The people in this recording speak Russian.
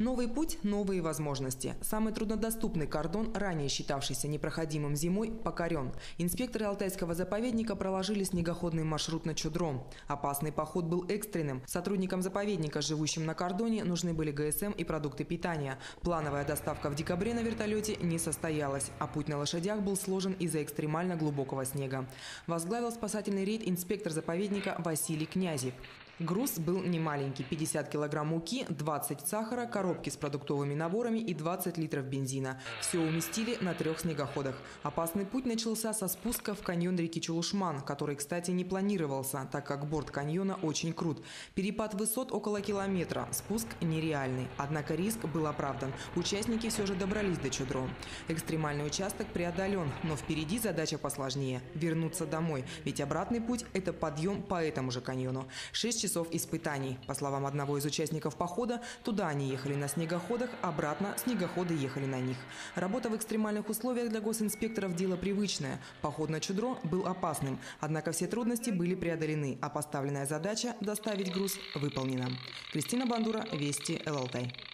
Новый путь – новые возможности. Самый труднодоступный кордон, ранее считавшийся непроходимым зимой, покорен. Инспекторы Алтайского заповедника проложили снегоходный маршрут на Чудро. Опасный поход был экстренным. Сотрудникам заповедника, живущим на кордоне, нужны были ГСМ и продукты питания. Плановая доставка в декабре на вертолете не состоялась, а путь на лошадях был сложен из-за экстремально глубокого снега. Возглавил спасательный рейд инспектор заповедника Василий Князев. Груз был немаленький – 50 килограмм муки, 20 сахара, коробки с продуктовыми наборами и 20 литров бензина. Все уместили на трех снегоходах. Опасный путь начался со спуска в каньон реки Чулушман, который, кстати, не планировался, так как борт каньона очень крут. Перепад высот около километра, спуск нереальный. Однако риск был оправдан. Участники все же добрались до Чудро. Экстремальный участок преодолен, но впереди задача посложнее – вернуться домой. Ведь обратный путь – это подъем по этому же каньону. Шесть часов испытаний. По словам одного из участников похода, туда они ехали на снегоходах, обратно снегоходы ехали на них. Работа в экстремальных условиях для госинспекторов – дело привычное. Поход на Чудро был опасным, однако все трудности были преодолены, а поставленная задача – доставить груз – выполнена. Кристина Бандура, Вести, ЛЛТ.